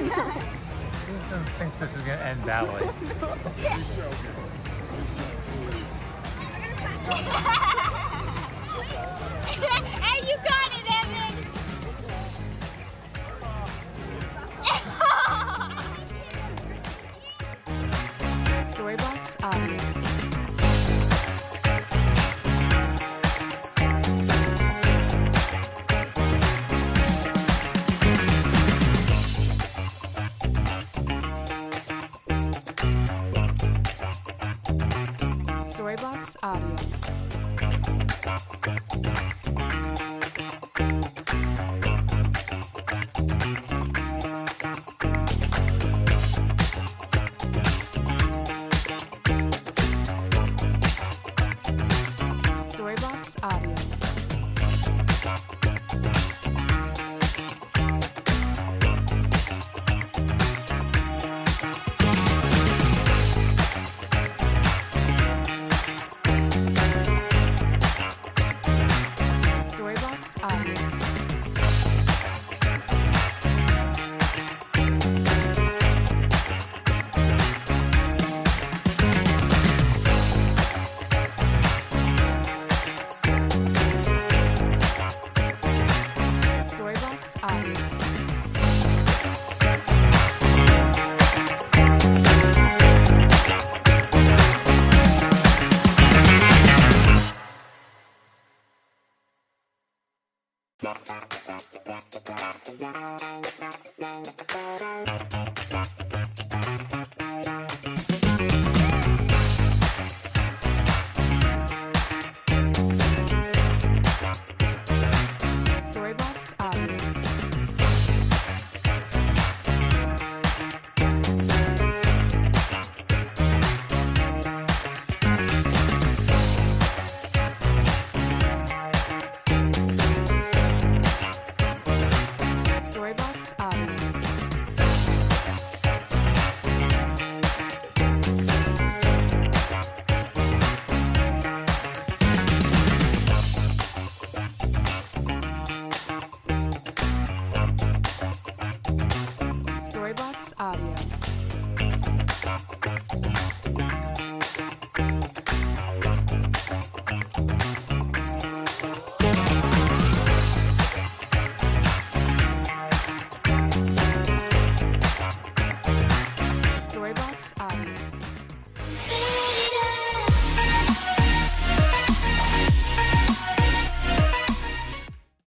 Who thinks this is gonna end badly? hey, you got it, Evan! Storybox Audio. Storybox Audio. Thank you.